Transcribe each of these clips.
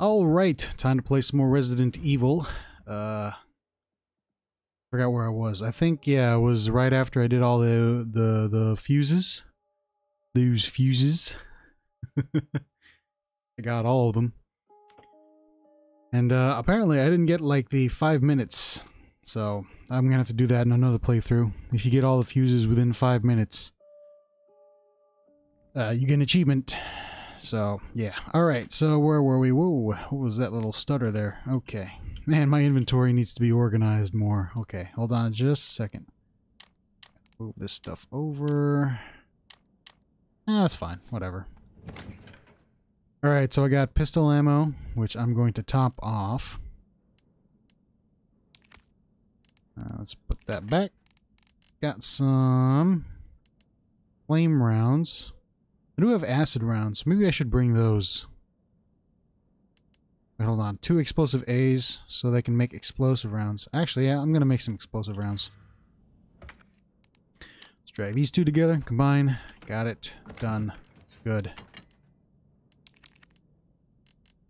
All right, time to play some more Resident Evil. Uh, forgot where I was. I think yeah, it was right after I did all the the the fuses. Those fuses. I got all of them. And uh, apparently I didn't get like the five minutes. So I'm gonna have to do that in another playthrough. If you get all the fuses within five minutes, uh, you get an achievement. So, yeah. Alright, so where were we? Whoa, what was that little stutter there? Okay. Man, my inventory needs to be organized more. Okay, hold on just a second. Move this stuff over. Ah, that's fine. Whatever. Alright, so I got pistol ammo, which I'm going to top off. Uh, let's put that back. Got some flame rounds. I do have acid rounds. Maybe I should bring those. Wait, hold on. Two explosive A's so they can make explosive rounds. Actually, yeah, I'm going to make some explosive rounds. Let's drag these two together. Combine. Got it. Done. Good.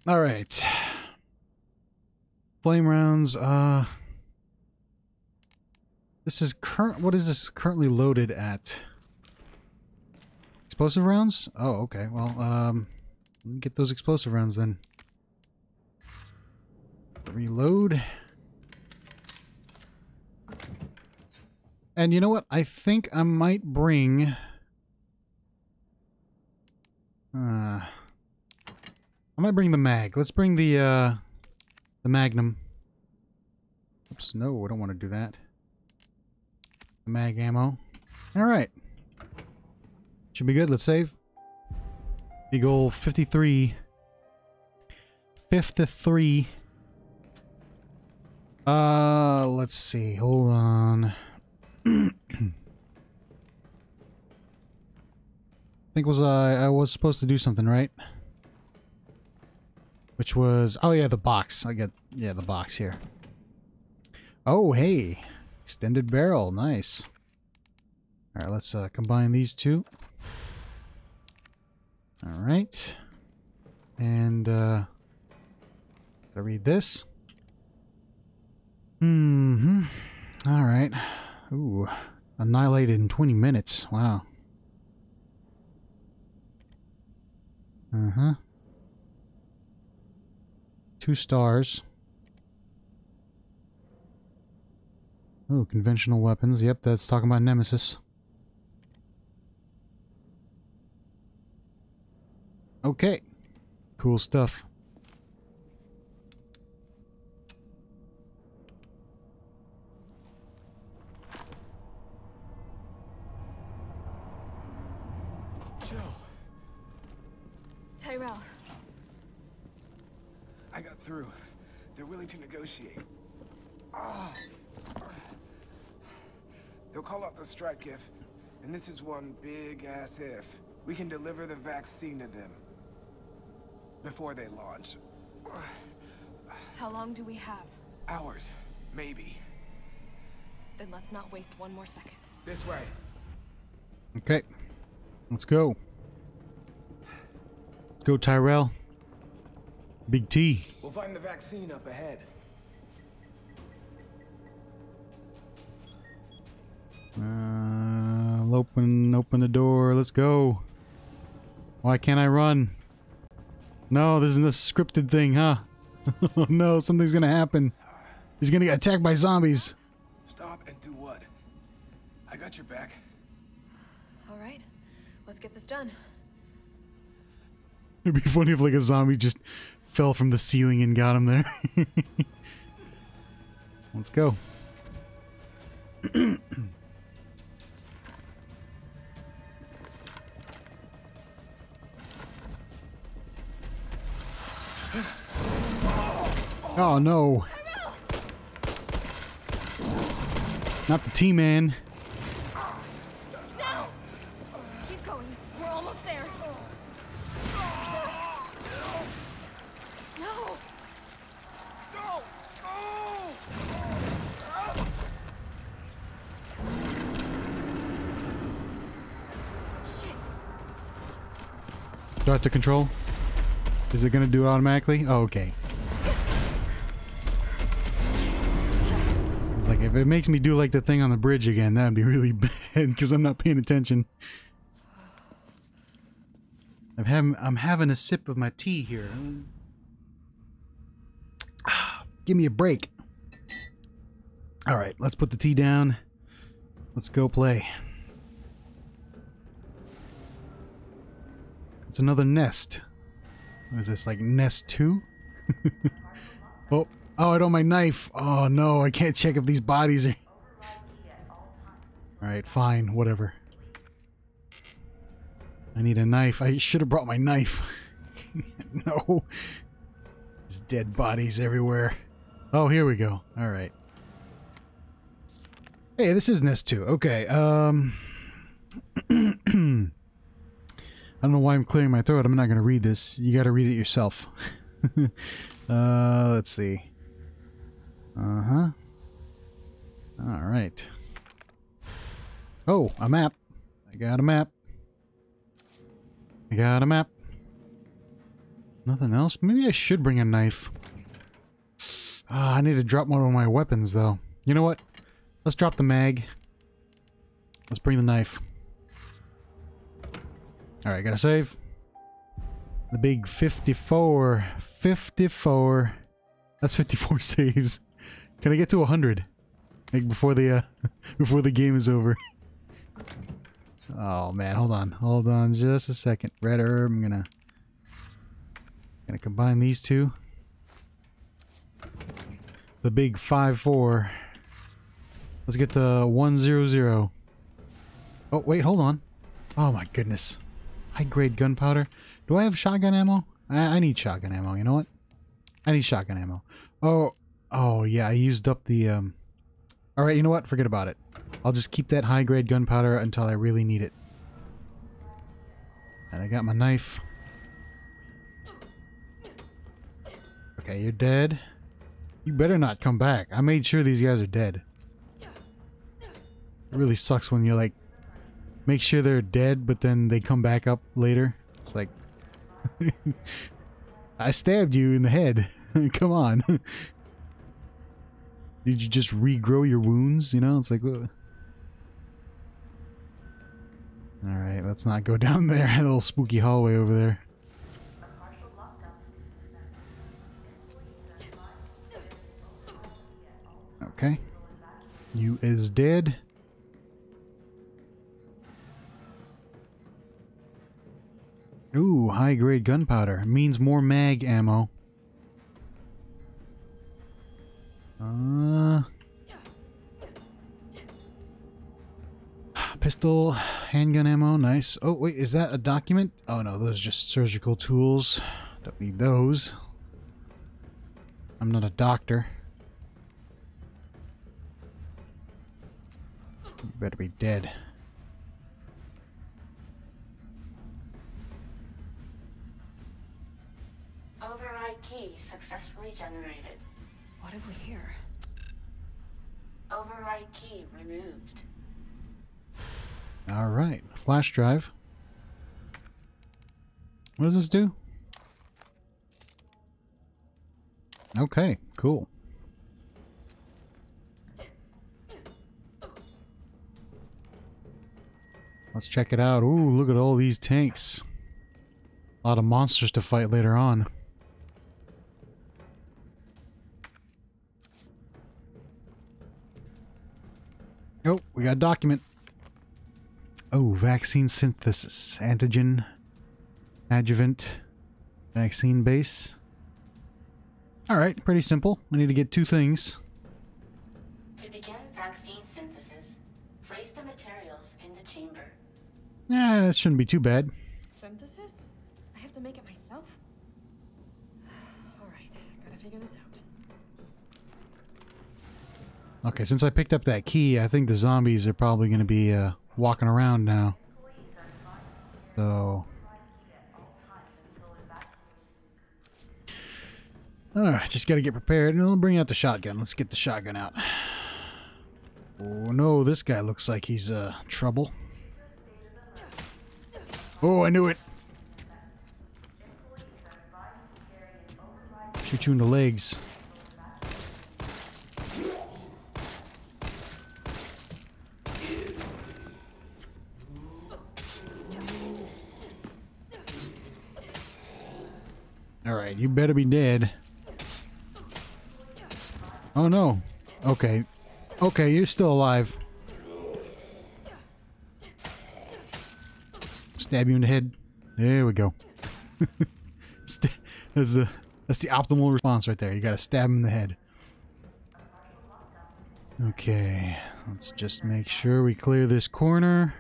Alright. Flame rounds. Uh, This is current... What is this currently loaded at? Explosive rounds? Oh, okay. Well, um, get those explosive rounds then. Reload. And you know what? I think I might bring... Uh, I might bring the mag. Let's bring the, uh, the magnum. Oops, no, I don't want to do that. The mag ammo. Alright. Should be good. Let's save. Big ol' 53. 53. Uh, let's see. Hold on. I think was I I was supposed to do something, right? Which was oh yeah, the box. I get yeah, the box here. Oh, hey. Extended barrel. Nice. All right, let's uh, combine these two. All right. And, uh, gotta read this. Mm-hmm. All right. Ooh. Annihilated in 20 minutes. Wow. Uh-huh. Two stars. Oh, conventional weapons. Yep, that's talking about Nemesis. Okay. Cool stuff. Joe, Tyrell, I got through. They're willing to negotiate. Ah. They'll call off the strike if, and this is one big ass if, we can deliver the vaccine to them. Before they launch. how long do we have? Hours, maybe. Then let's not waste one more second. This way. Okay. Let's go. Let's go, Tyrell. Big T. We'll find the vaccine up ahead. Uh, open, open the door. Let's go. Why can't I run? No, this isn't a scripted thing, huh? oh no, something's gonna happen. He's gonna get attacked by zombies. Stop and do what? I got your back. All right, let's get this done. It'd be funny if like a zombie just fell from the ceiling and got him there. Let's go. oh no. Not the T-Man. Now! Keep going. We're almost there. No! No! Shit! Do I have to control? Is it gonna do it automatically? Oh, okay. If it makes me do like the thing on the bridge again, that'd be really bad because I'm not paying attention. I'm having I'm having a sip of my tea here. Give me a break. All right, let's put the tea down. Let's go play. It's another nest. Is this, like nest 2? oh, oh, I don't my knife. Oh no, I can't check if these bodies are... Alright, fine, whatever. I need a knife. I should have brought my knife. no. There's dead bodies everywhere. Oh, here we go. Alright. Hey, this is Nest 2. Okay, um... I don't know why I'm clearing my throat. I'm not going to read this. You got to read it yourself. uh, let's see. Uh-huh. All right. Oh, a map. I got a map. I got a map. Nothing else? Maybe I should bring a knife. Ah, I need to drop one of my weapons, though. You know what? Let's drop the mag. Let's bring the knife. Alright, gotta save. The big 54. 54. That's 54 saves. Can I get to 100? Like before the, uh, before the game is over. Oh man, hold on. Hold on just a second. Red herb, I'm gonna... Gonna combine these two. The big 5-4. Let's get to 100. Oh, wait, hold on. Oh my goodness. High grade gunpowder. Do I have shotgun ammo? I, I need shotgun ammo. You know what? I need shotgun ammo. Oh, oh yeah. I used up the. Um... All right. You know what? Forget about it. I'll just keep that high grade gunpowder until I really need it. And I got my knife. Okay, you're dead. You better not come back. I made sure these guys are dead. It really sucks when you're like make sure they're dead, but then they come back up later. It's like, I stabbed you in the head. come on. Did you just regrow your wounds? You know, it's like, All right, let's not go down there. That little spooky hallway over there. Okay. You is dead. Ooh, high grade gunpowder. Means more mag ammo. Uh, pistol, handgun ammo, nice. Oh, wait, is that a document? Oh no, those are just surgical tools. Don't need those. I'm not a doctor. Better be dead. Override key removed. All right, flash drive. What does this do? Okay, cool. Let's check it out. Ooh, look at all these tanks. A lot of monsters to fight later on. Oh, we got a document. Oh, vaccine synthesis. Antigen. Adjuvant. Vaccine base. Alright, pretty simple. I need to get two things. To begin vaccine synthesis, place the materials in the chamber. Yeah, that shouldn't be too bad. Synthesis? I have to make it myself? Alright, gotta figure this out. Okay, since I picked up that key, I think the zombies are probably going to be uh, walking around now. So... Alright, just gotta get prepared. And I'll bring out the shotgun. Let's get the shotgun out. Oh no, this guy looks like he's uh trouble. Oh, I knew it. Shoot you in the legs. Alright, you better be dead. Oh no. Okay. Okay, you're still alive. Stab you in the head. There we go. That's the that's the optimal response right there. You gotta stab him in the head. Okay, let's just make sure we clear this corner.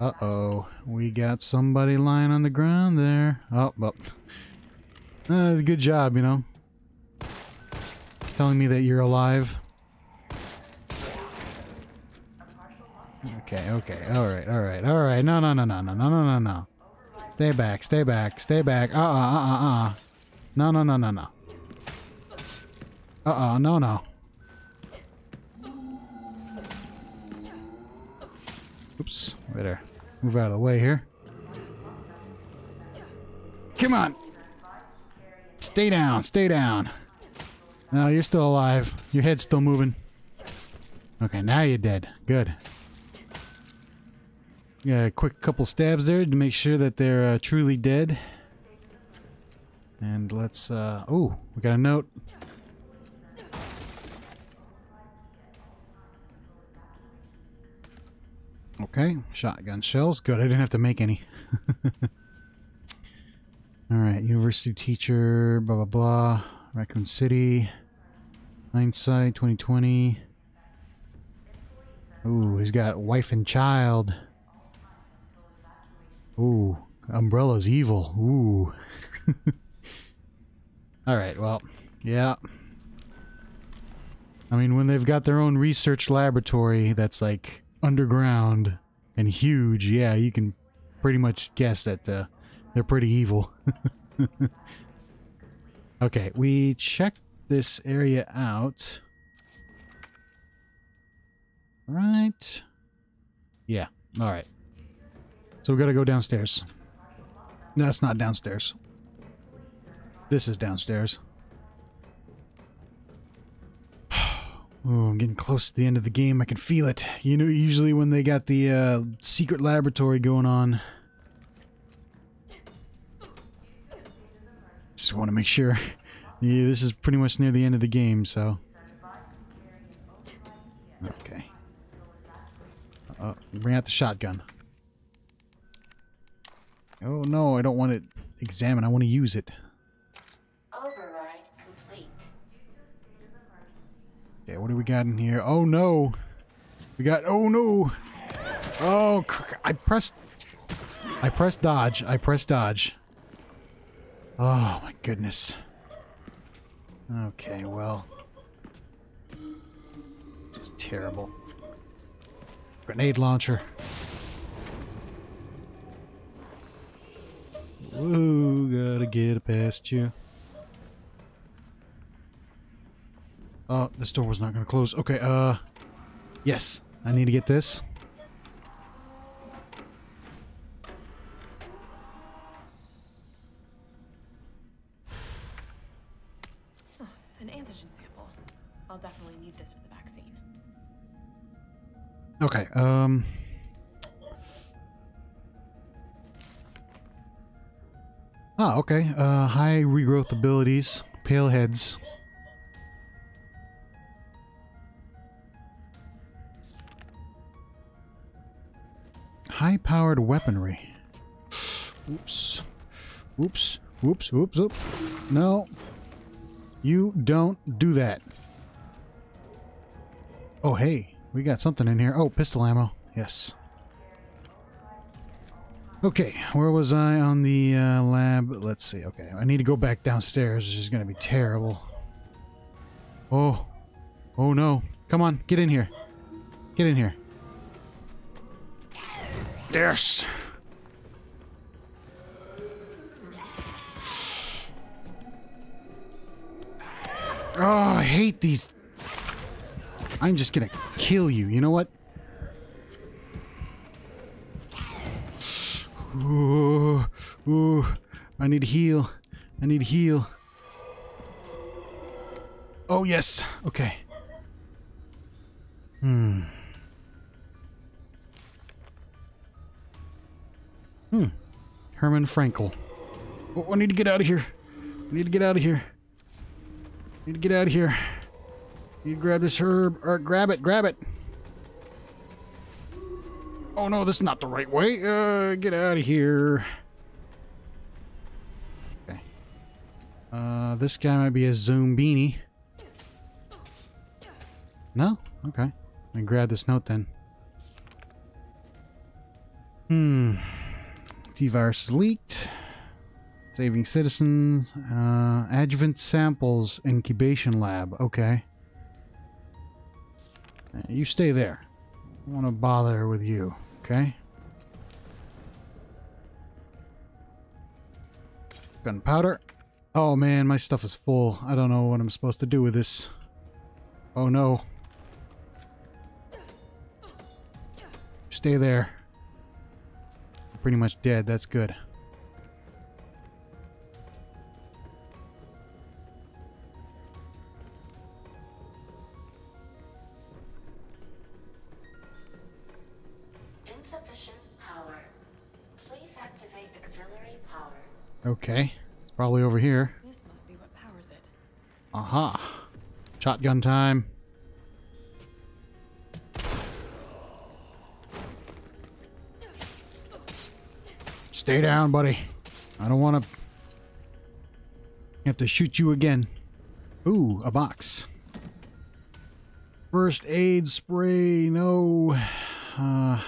Uh-oh, we got somebody lying on the ground there. Oh, well. Uh, good job, you know. Telling me that you're alive. Okay, okay, alright, alright, alright. No, no, no, no, no, no, no, no, no. Stay back, stay back, stay back. Uh-uh, uh-uh, uh. No, no, no, no, no. Uh-uh, no, no. Oops, better move out of the way here. Come on! Stay down, stay down. No, you're still alive. Your head's still moving. Okay, now you're dead. Good. Yeah, a quick couple stabs there to make sure that they're uh, truly dead. And let's, uh, oh, we got a note. Okay, shotgun shells. Good, I didn't have to make any. Alright, university teacher, blah blah blah. Raccoon City. Hindsight 2020. Ooh, he's got wife and child. Ooh, Umbrella's evil. Ooh. Alright, well, yeah. I mean, when they've got their own research laboratory that's like underground and huge, yeah, you can pretty much guess that uh, they're pretty evil. okay, we checked this area out. Right? Yeah, alright. So we gotta go downstairs. No, that's not downstairs. This is downstairs. Oh, I'm getting close to the end of the game. I can feel it. You know, usually when they got the uh, secret laboratory going on. Just want to make sure. Yeah, this is pretty much near the end of the game, so. Okay. Uh, bring out the shotgun. Oh no, I don't want to examine. I want to use it. Override complete. Okay, what do we got in here? Oh no! We got. Oh no! Oh, I pressed. I pressed dodge. I pressed dodge. Oh my goodness. Okay, well. This is terrible. Grenade launcher. Woo, gotta get past you. Oh, this door was not gonna close. Okay, uh... Yes, I need to get this. Okay. Uh, high regrowth abilities, pale heads. High-powered weaponry. Oops. Oops. Oops. Oops. Oops. No. You don't do that. Oh, hey. We got something in here. Oh, pistol ammo. Yes. Okay, where was I on the uh, lab? Let's see. Okay, I need to go back downstairs, which is going to be terrible. Oh. Oh, no. Come on, get in here. Get in here. Yes! Oh, I hate these. I'm just gonna kill you. You know what? Ooh, ooh, I need heal. I need heal. Oh, yes. Okay. Hmm. Hmm. Herman Frankel. Oh, I need to get out of here. I need to get out of here. I need to get out of here. I need to grab this herb. Or grab it, grab it. Oh no, this is not the right way. Uh, get out of here. Okay. Uh, this guy might be a Zoombini. No? Okay. I grab this note then. Hmm. T-virus leaked. Saving citizens. Uh, adjuvant samples incubation lab. Okay. Uh, You stay there. I don't want to bother with you. Okay. Gunpowder. Oh man, my stuff is full. I don't know what I'm supposed to do with this. Oh no. Stay there. Pretty much dead. That's good. Okay. It's probably over here. This must be what powers it. Aha. Shotgun time. Stay down, buddy. I don't want to have to shoot you again. Ooh, a box. First aid spray. No. Uh,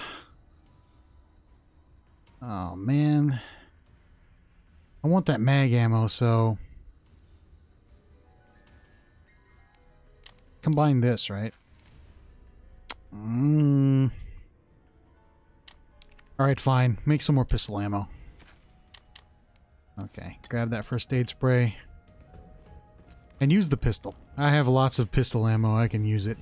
oh, man. I want that mag ammo, so... combine this, right? Mm. Alright, fine. Make some more pistol ammo. Okay, grab that first aid spray. And use the pistol. I have lots of pistol ammo, I can use it.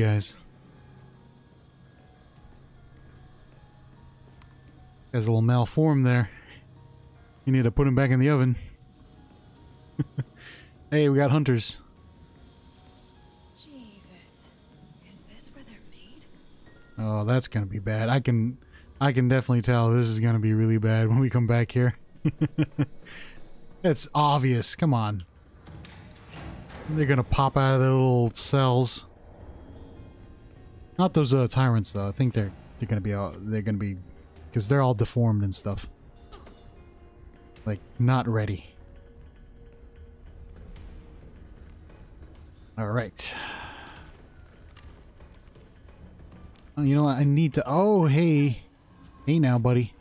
Guys. Has a little malform there. You need to put him back in the oven. hey, we got hunters. Jesus. Is this where they're made? Oh, that's gonna be bad. I can, I can definitely tell this is gonna be really bad when we come back here. it's obvious. Come on. They're gonna pop out of their little cells. Not those uh, tyrants though. I think they're they're gonna be all, they're gonna be because they're all deformed and stuff. Like not ready. All right. Oh, you know what? I need to. Oh, hey, hey now, buddy.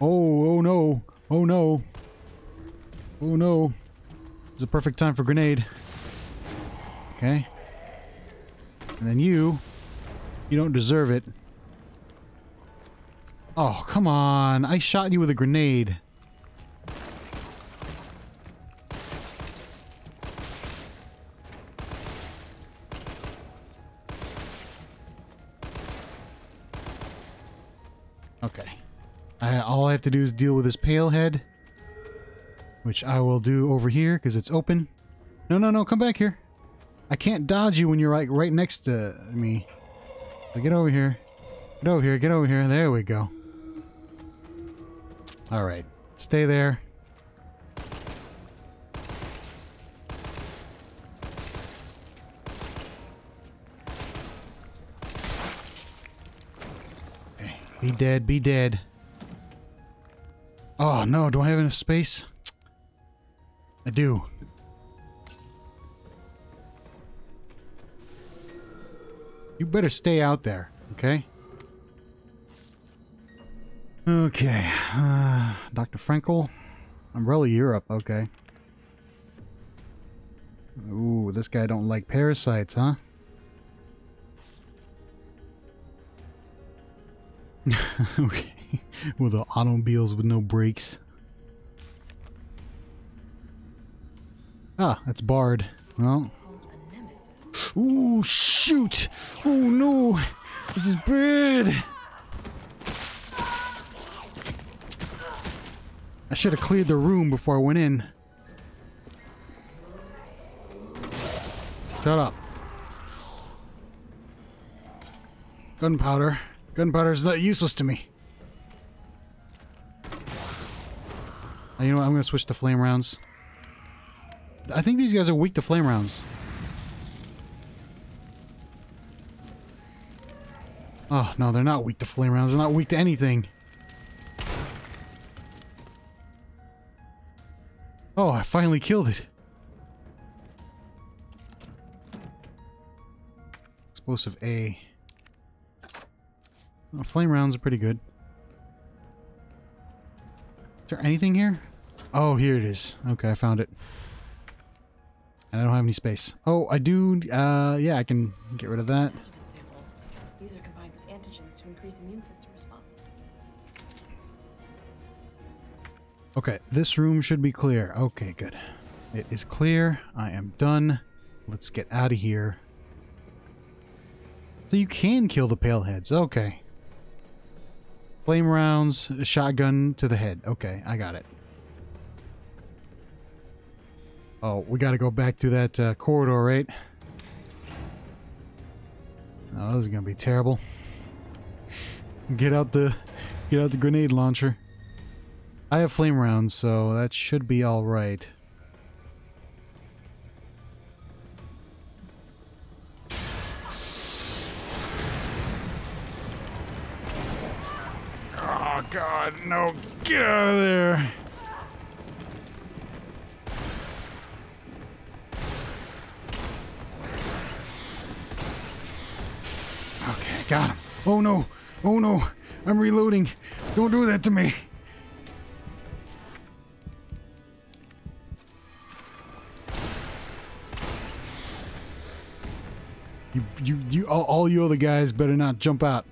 Oh, oh no, oh no, oh no. It's a perfect time for grenade. Okay. And then you, you don't deserve it. Oh, come on. I shot you with a grenade. Okay. I, all I have to do is deal with this pale head. Which I will do over here because it's open. No, no, no. Come back here. I can't dodge you when you're like right next to me. Get over here. Get over here. Get over here. There we go. All right. Stay there. Be dead. Be dead. Oh, no. Do I have enough space? I do. You better stay out there, okay? Okay, uh, Dr. Frankel, Umbrella Europe, okay. Ooh, this guy don't like parasites, huh? okay, with the automobiles with no brakes. Ah, that's barred. Well, Ooh, shoot! Oh no! This is bad! I should have cleared the room before I went in. Shut up. Gunpowder. Gunpowder is not useless to me. You know what? I'm gonna switch to flame rounds. I think these guys are weak to flame rounds. Oh, no, they're not weak to flame rounds. They're not weak to anything. Oh, I finally killed it. Explosive A. Oh, flame rounds are pretty good. Is there anything here? Oh, here it is. Okay, I found it. And I don't have any space. Oh, I do. Uh, yeah, I can get rid of that. Increase immune system response. Okay, this room should be clear. Okay, good. It is clear. I am done. Let's get out of here. So you can kill the pale heads. Okay. Flame rounds, a shotgun to the head. Okay, I got it. Oh, we got to go back to that uh, corridor, right? Oh, this is gonna be terrible. Get out the, get out the grenade launcher. I have flame rounds, so that should be all right. Oh god, no. Get out of there. Okay, got him. Oh no. Oh no. I'm reloading. Don't do that to me. You, you, you, all, all you other guys better not jump out.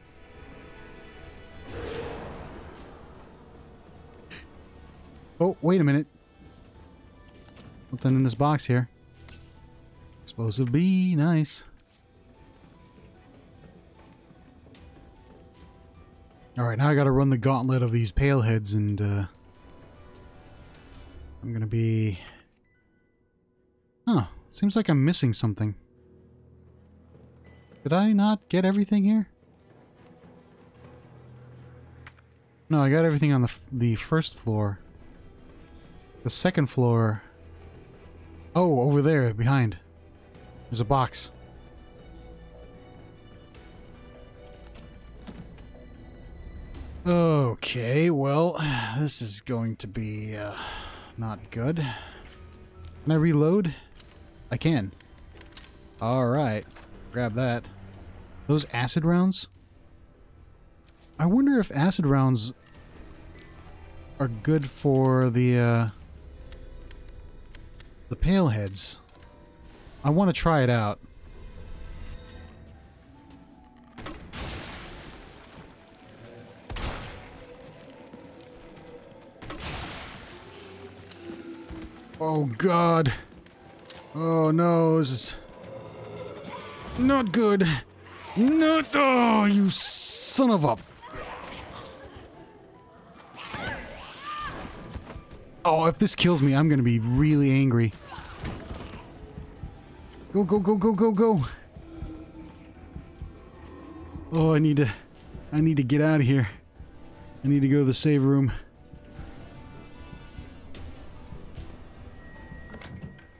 Oh, wait a minute. What's in this box here? Explosive B, nice. Alright, now I gotta run the gauntlet of these pale heads and, uh... I'm gonna be... Huh, seems like I'm missing something. Did I not get everything here? No, I got everything on the, the first floor. The second floor... Oh, over there, behind. There's a box. Okay, well, this is going to be uh, not good. Can I reload? I can. Alright, grab that. Those acid rounds? I wonder if acid rounds are good for the, uh, the pale heads. I want to try it out. Oh god. Oh no, this is not good. Not oh you son of a Oh, if this kills me, I'm gonna be really angry. Go, go, go, go, go, go. Oh, I need to I need to get out of here. I need to go to the save room.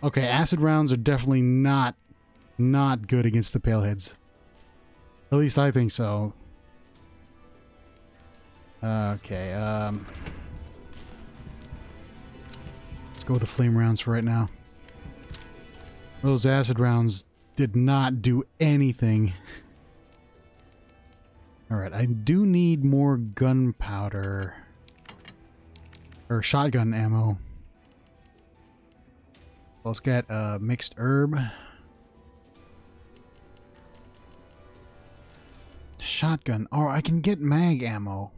Okay, acid rounds are definitely not not good against the paleheads. At least I think so. Okay, um Let's go with the flame rounds for right now. Those acid rounds did not do anything. Alright, I do need more gunpowder. Or shotgun ammo. Let's get uh, mixed herb. shotgun. Or I can get mag ammo.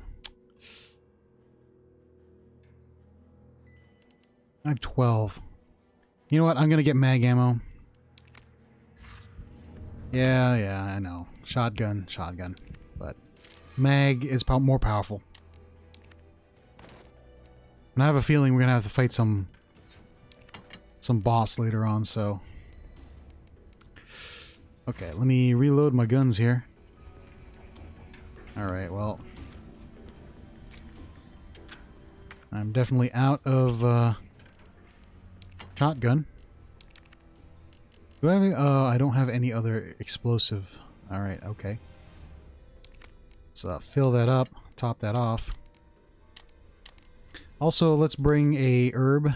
I have 12. You know what? I'm going to get mag ammo. Yeah, yeah, I know. Shotgun, shotgun. But mag is more powerful. And I have a feeling we're going to have to fight some some boss later on, so... Okay, let me reload my guns here. Alright, well... I'm definitely out of, uh... Shotgun. Do I have any, uh, I don't have any other explosive. Alright, okay. Let's uh, fill that up, top that off. Also, let's bring a herb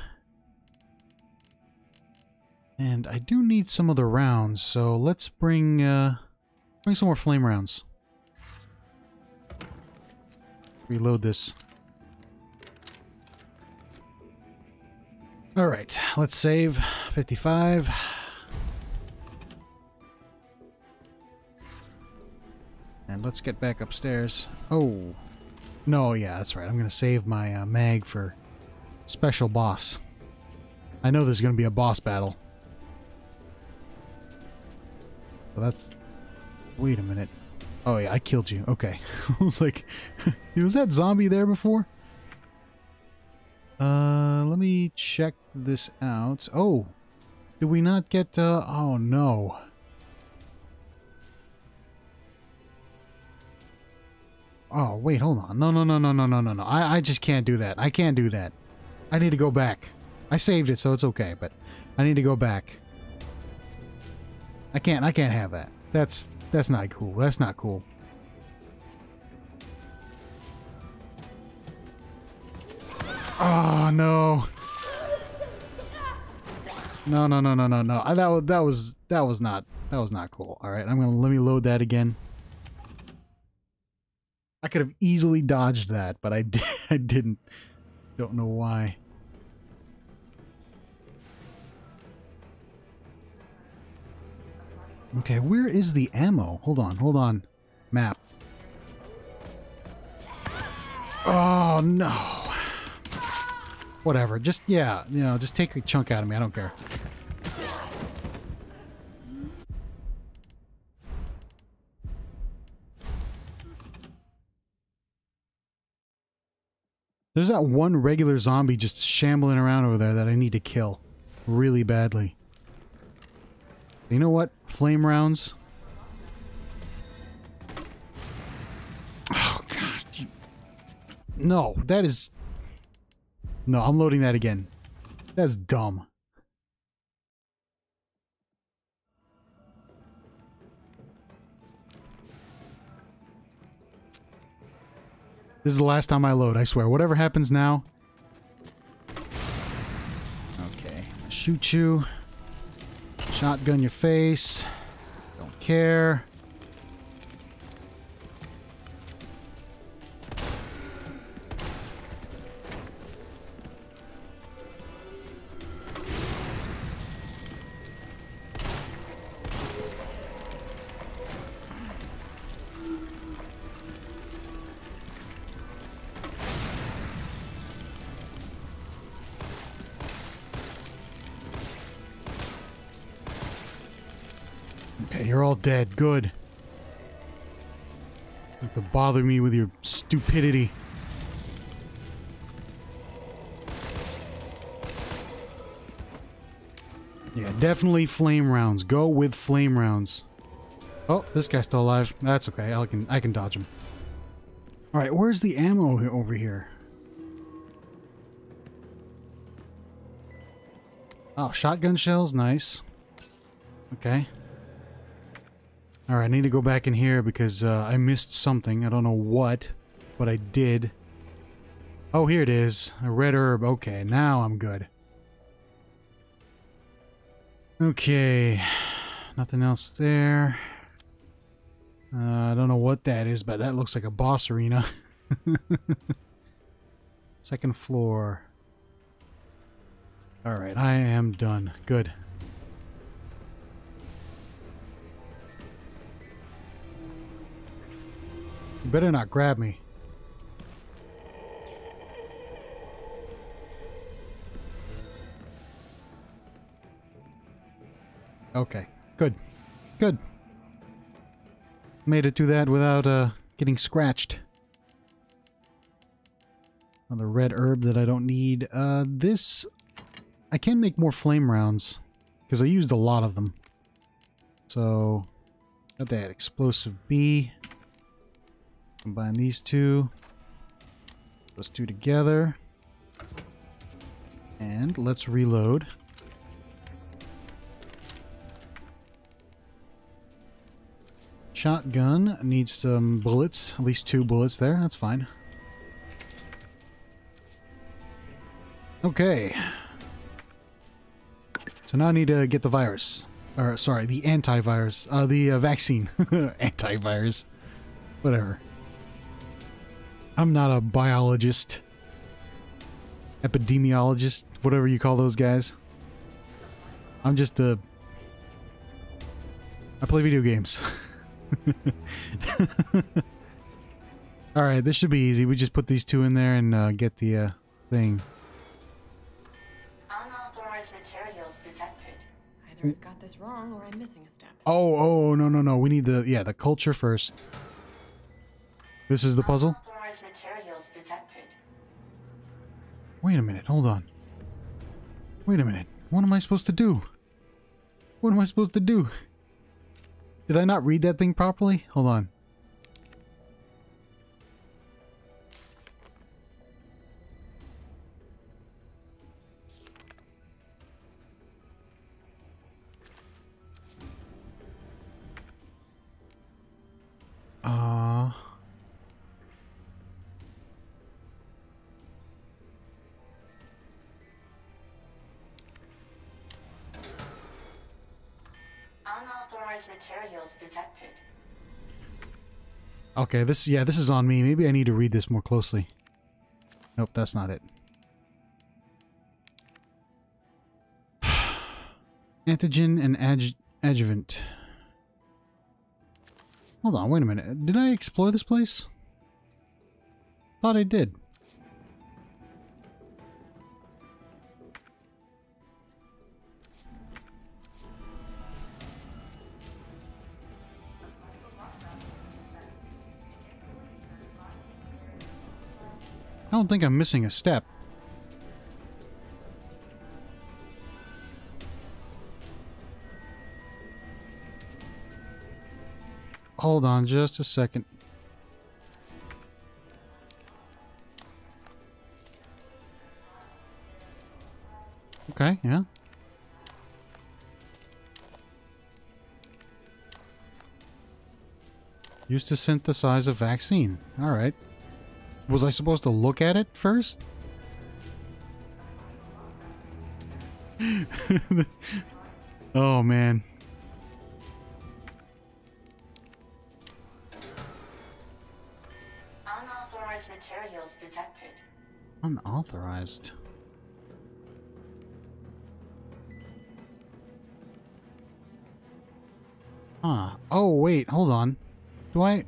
and I do need some of the rounds, so let's bring uh, bring some more flame rounds. Reload this. Alright, let's save. 55. And let's get back upstairs. Oh. No, yeah, that's right. I'm going to save my uh, mag for special boss. I know there's going to be a boss battle. That's... Wait a minute. Oh yeah, I killed you. Okay. I was like, was that zombie there before? Uh, let me check this out. Oh, did we not get, uh, oh no. Oh, wait, hold on. No, no, no, no, no, no, no, no. I, I just can't do that. I can't do that. I need to go back. I saved it, so it's okay, but I need to go back. I can't, I can't have that. That's, that's not cool. That's not cool. Oh, no. No, no, no, no, no, no. I, that, that was, that was not, that was not cool. All right, I'm to, let me load that again. I could have easily dodged that, but I, did, I didn't. Don't know why. Okay, where is the ammo? Hold on, hold on. Map. Oh, no. Whatever. Just, yeah, you know, just take a chunk out of me. I don't care. There's that one regular zombie just shambling around over there that I need to kill really badly. You know what? Flame rounds. Oh, God. You... No, that is... No, I'm loading that again. That's dumb. This is the last time I load, I swear. Whatever happens now... Okay. Shoot you. Shotgun your face. Don't care. Dead. Good. Don't to bother me with your stupidity. Yeah, definitely flame rounds. Go with flame rounds. Oh, this guy's still alive. That's okay. I can I can dodge him. All right, where's the ammo over here? Oh, shotgun shells, nice. Okay. Alright, I need to go back in here because uh, I missed something. I don't know what, but I did. Oh, here it is. A red herb. Okay, now I'm good. Okay. Nothing else there. Uh, I don't know what that is, but that looks like a boss arena. Second floor. Alright, I am done. Good. You better not grab me. Okay, good. Good. Made it to that without uh, getting scratched. Another red herb that I don't need. Uh, this... I can make more flame rounds. Because I used a lot of them. So... Got that explosive B. Combine these two. Those two together. And let's reload. Shotgun needs some bullets. At least two bullets there. That's fine. Okay. So now I need to get the virus. Or, sorry, the antivirus. Uh, the uh, vaccine. antivirus. Whatever. I'm not a biologist. Epidemiologist. Whatever you call those guys. I'm just a... I play video games. Alright, this should be easy. We just put these two in there and uh, get the uh, thing. Unauthorized materials detected. Either I've got this wrong or I'm missing a step. Oh, oh, no, no, no. We need the, yeah, the culture first. This is the puzzle? Unauthorized materials detected. Wait a minute, hold on. Wait a minute. What am I supposed to do? What am I supposed to do? Did I not read that thing properly? Hold on. Materials detected. Okay, this, yeah, this is on me. Maybe I need to read this more closely. Nope, that's not it. Antigen and adj adjuvant. Hold on, wait a minute. Did I explore this place? Thought I did. I don't think I'm missing a step. Hold on just a second. Okay, yeah. Used to synthesize a vaccine. Alright. Was I supposed to look at it first? oh man. Unauthorized materials detected. Unauthorized. Huh. Oh, wait, hold on. Do I...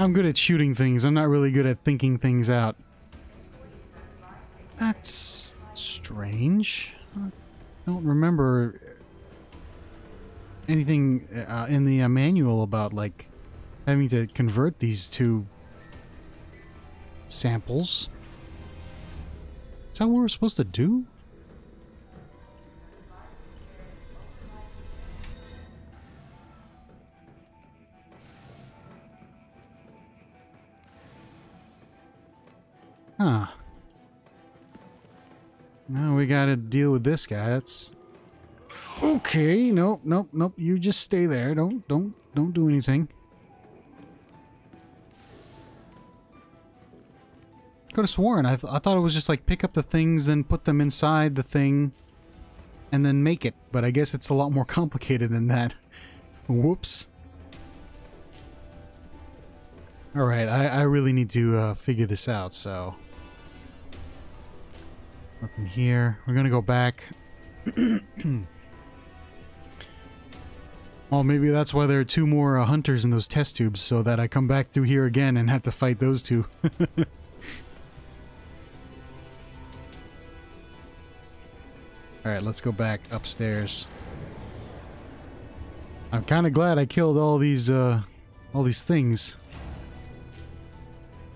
I'm good at shooting things. I'm not really good at thinking things out. That's strange. I don't remember anything uh, in the uh, manual about like having to convert these two samples. Is that what we're supposed to do? Huh. Now we gotta deal with this guy. That's okay. Nope, nope, nope. You just stay there. Don't, don't, don't do anything. Could have sworn. I, th I thought it was just like pick up the things and put them inside the thing, and then make it. But I guess it's a lot more complicated than that. Whoops. All right, I, I really need to uh, figure this out. So. Nothing here. We're gonna go back. oh, maybe that's why there are two more uh, hunters in those test tubes, so that I come back through here again and have to fight those two. Alright, let's go back upstairs. I'm kind of glad I killed all these, uh, all these things.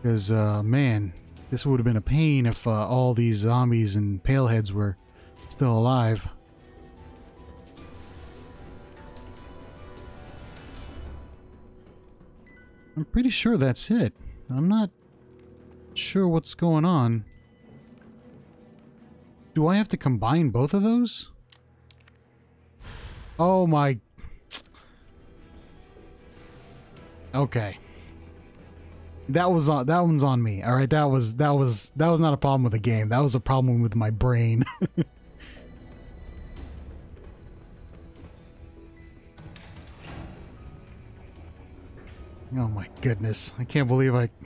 Because, uh, man, this would have been a pain if uh, all these zombies and paleheads were still alive. I'm pretty sure that's it. I'm not sure what's going on. Do I have to combine both of those? Oh my... Okay. That was on that one's on me. All right, that was that was that was not a problem with the game. That was a problem with my brain. oh my goodness. I can't believe I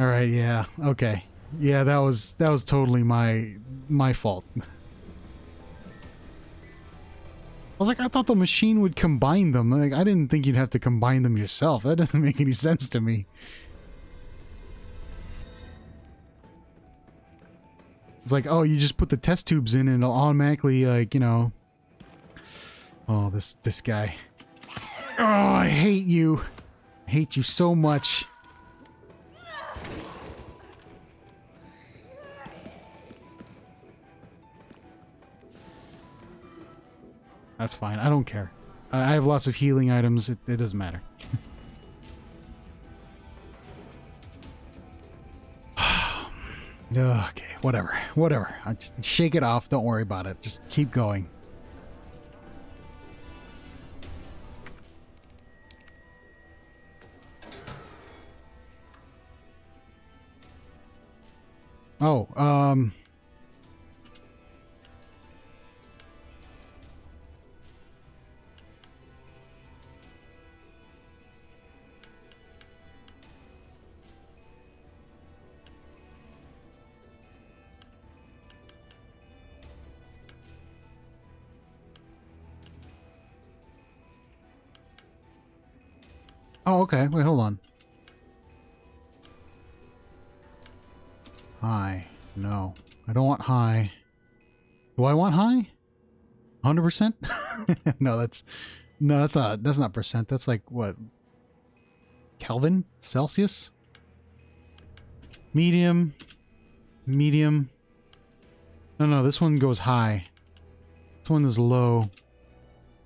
All right, yeah. Okay. Yeah, that was that was totally my my fault. I was like, I thought the machine would combine them. Like, I didn't think you'd have to combine them yourself. That doesn't make any sense to me. It's like, oh, you just put the test tubes in and it'll automatically, like, you know... Oh, this, this guy. Oh, I hate you. I hate you so much. That's fine. I don't care. I have lots of healing items. It, it doesn't matter. okay, whatever. Whatever. I just shake it off. Don't worry about it. Just keep going. Oh, um... Oh, okay. Wait, hold on. High. No. I don't want high. Do I want high? 100%? no, that's... No, that's not... That's not percent. That's like, what? Kelvin? Celsius? Medium. Medium. No, no, this one goes high. This one is low.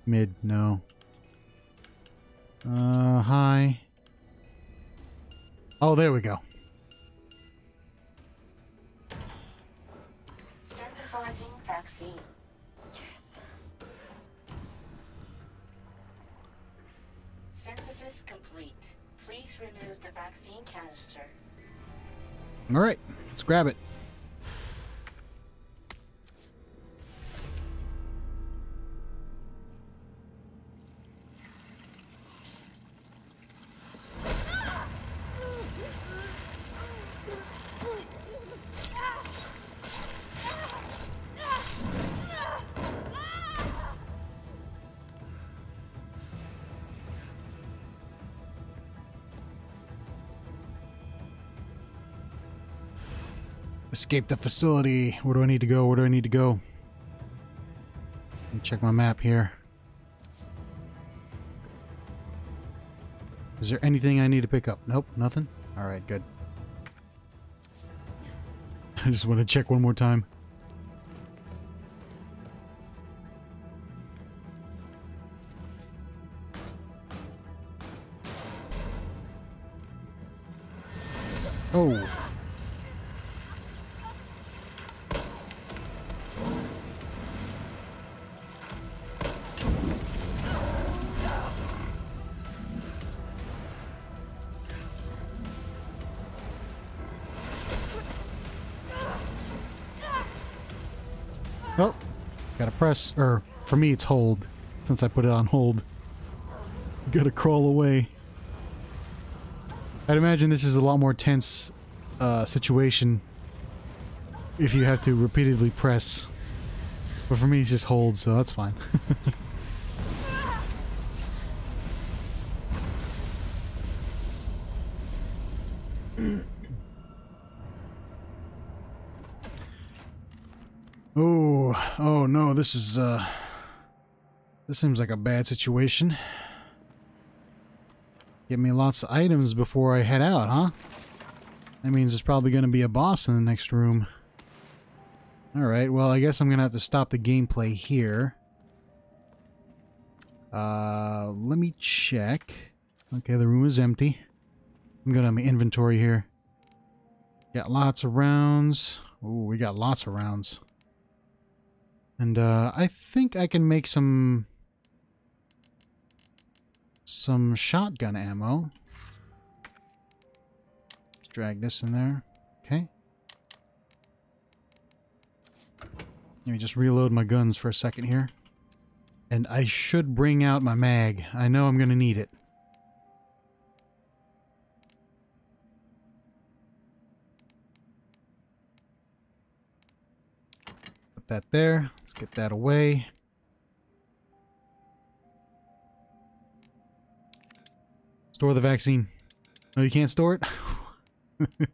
Mid, no. Uh, hi. Oh, there we go. Vaccine. Yes. Synthesis complete. Please remove the vaccine canister. All right, let's grab it. Escape the facility. Where do I need to go? Where do I need to go? Let me check my map here. Is there anything I need to pick up? Nope, nothing? Alright, good. I just want to check one more time. Oh, gotta press, or for me it's hold, since I put it on hold. Gotta crawl away. I'd imagine this is a lot more tense uh, situation if you have to repeatedly press. But for me, it's just hold, so that's fine. oh, no, this is, uh... This seems like a bad situation. Get me lots of items before I head out, huh? That means there's probably going to be a boss in the next room. Alright, well, I guess I'm going to have to stop the gameplay here. Uh, let me check. Okay, the room is empty. I'm going to have my inventory here. Got lots of rounds. Ooh, we got lots of rounds. And, uh, I think I can make some... Some shotgun ammo. Let's drag this in there. Okay. Let me just reload my guns for a second here. And I should bring out my mag. I know I'm going to need it. Put that there. Let's get that away. Store the vaccine. No, you can't store it?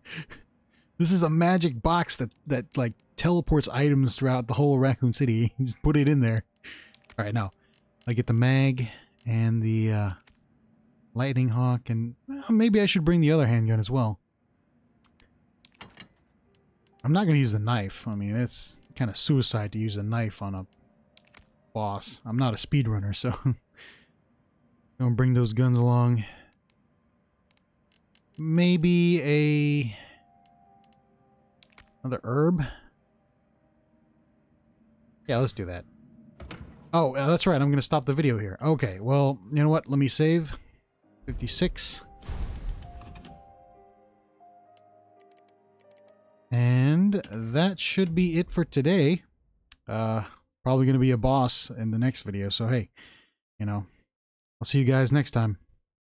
this is a magic box that, that like, teleports items throughout the whole Raccoon City. Just put it in there. Alright, now, I get the mag and the, uh, Lightning Hawk, and well, maybe I should bring the other handgun as well. I'm not going to use the knife. I mean, it's kind of suicide to use a knife on a boss. I'm not a speedrunner, so don't bring those guns along. Maybe a another herb. Yeah, let's do that. Oh, uh, that's right. I'm going to stop the video here. Okay, well, you know what? Let me save. 56. And that should be it for today. Uh, probably going to be a boss in the next video. So, hey, you know, I'll see you guys next time.